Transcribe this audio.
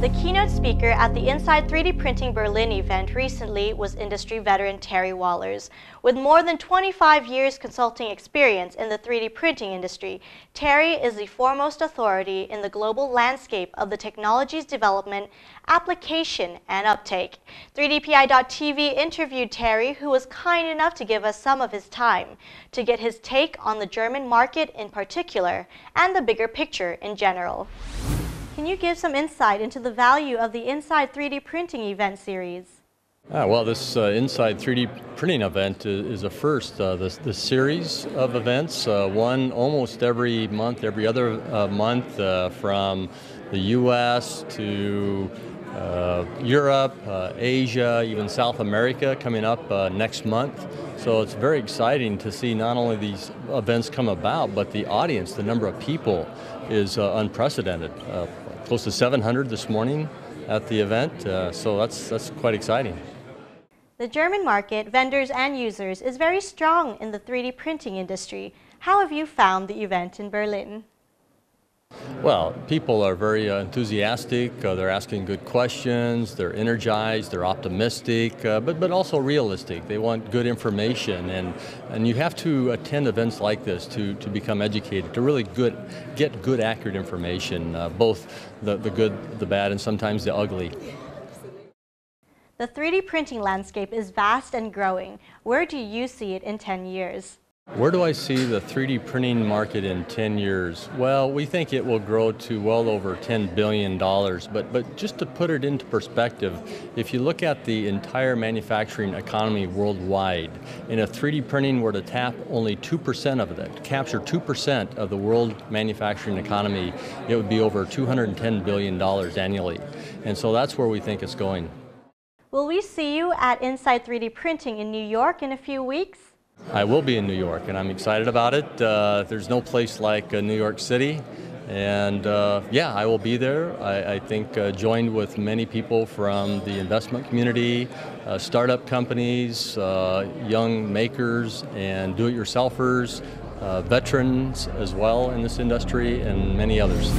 The keynote speaker at the Inside 3D Printing Berlin event recently was industry veteran Terry Wohlers. With more than 25 years consulting experience in the 3D printing industry, Terry is the foremost authority in the global landscape of the technology's development, application, and uptake. 3DPI.tv interviewed Terry, who was kind enough to give us some of his time to get his take on the German market in particular and the bigger picture in general. Can you give some insight into the value of the Inside 3D Printing event series? Ah, well, this uh, Inside 3D Printing event is, is a first. Uh, this, this series of events, uh, one almost every month, every other uh, month, uh, from the U.S. to uh, Europe, Asia, even South America coming up next month. So it's very exciting to see not only these events come about, but the audience, the number of people is unprecedented close to 700 this morning at the event, uh, so that's, that's quite exciting. The German market, vendors and users, is very strong in the 3D printing industry. How have you found the event in Berlin? Well, people are very uh, enthusiastic. Uh, they're asking good questions. They're energized. They're optimistic, uh, but but also realistic. They want good information, and and you have to attend events like this to to become educated, to really good get good, accurate information, uh, both the the good, the bad, and sometimes the ugly. The 3D printing landscape is vast and growing. Where do you see it in 10 years? Where do I see the 3D printing market in 10 years? Well, we think it will grow to well over $10 billion, but, but just to put it into perspective, if you look at the entire manufacturing economy worldwide, and if 3D printing were to tap only 2% of it, capture 2% of the world manufacturing economy, it would be over $210 billion annually. And so that's where we think it's going. Will we see you at Inside 3D Printing in New York in a few weeks? I will be in New York, and I'm excited about it. Uh, there's no place like uh, New York City, and uh, yeah, I will be there. I, I think uh, joined with many people from the investment community, uh, startup companies, uh, young makers, and do-it-yourselfers, veterans as well in this industry, and many others.